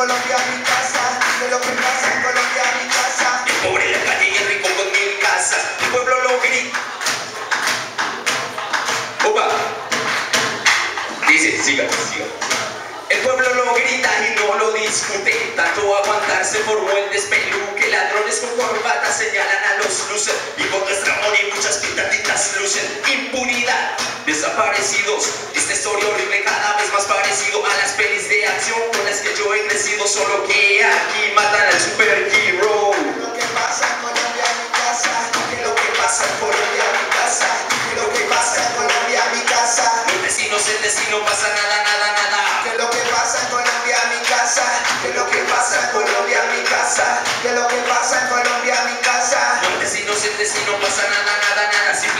Colombia mi casa, de lo que pasa en Colombia mi casa. El pobre en la calle y el rico con mil casas, el pueblo lo grita. Opa, dice, siga, siga. El pueblo lo grita y no lo discute, tanto aguantarse formó el despeluque, ladrones con corbata señal desaparecidos. Esta historia horrible cada vez más parecido a las pelis de acción con las que yo he crecido. Solo que aquí matan al superhero. Lo que pasa en Colombia, mi casa. Lo que pasa en Colombia, mi casa. Lo que pasa en Colombia, mi casa. Los vecinos, el vecino, pasa nada, nada, nada. Que lo que pasa en Colombia, mi casa. Que lo que pasa en Colombia, mi casa. Que lo que pasa en Colombia, mi casa. Los vecinos, el vecino, pasa nada, nada,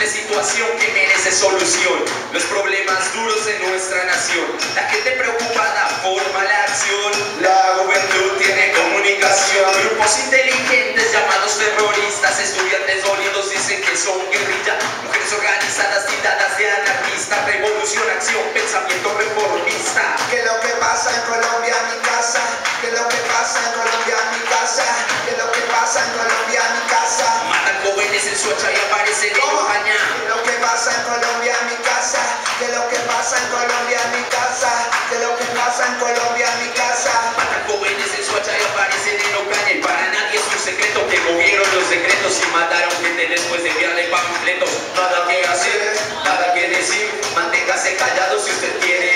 Simple situación que merece solución. Los problemas duros de nuestra nación. La gente preocupada forma la acción. La juventud tiene comunicación. Grupos inteligentes llamados terroristas. Estudiantes dolidos dicen que son guerrilla. Mujeres organizadas, tildadas de anarquista. Revolución, acción, pensamiento reformista. Que lo que pasa en Colombia, mi casa. Que lo que pasa en Colombia, mi casa. Que lo que pasa en Colombia, 18 y aparece como mañana. Lo que pasa en Colombia en mi casa, que lo que pasa en Colombia en mi casa, que lo que pasa en Colombia en mi casa. Matan jóvenes en Suacha y aparecen en Ucrania y para nadie es un secreto que movieron los secretos y mataron gente después de enviarle panfletos. Nada que hacer, nada que decir, manténgase callado si usted quiere.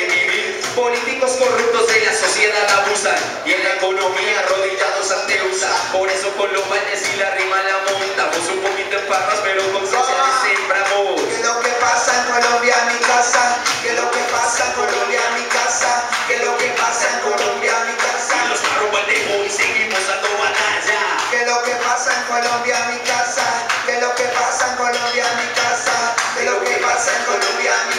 Políticos corruptos de la sociedad abusan y en la economía arrodillados ante USA. Por eso con los baños y la rima la montamos un poquito en farras, pero con le sembramos. Que lo que pasa en Colombia, mi casa. Que lo que pasa en Colombia, mi casa. Que lo que pasa en Colombia, mi Y casa. los arroba el dejo y seguimos dando batalla. Que lo que pasa en Colombia, mi casa. Que lo que pasa en Colombia, mi casa. Que lo que pasa en Colombia, mi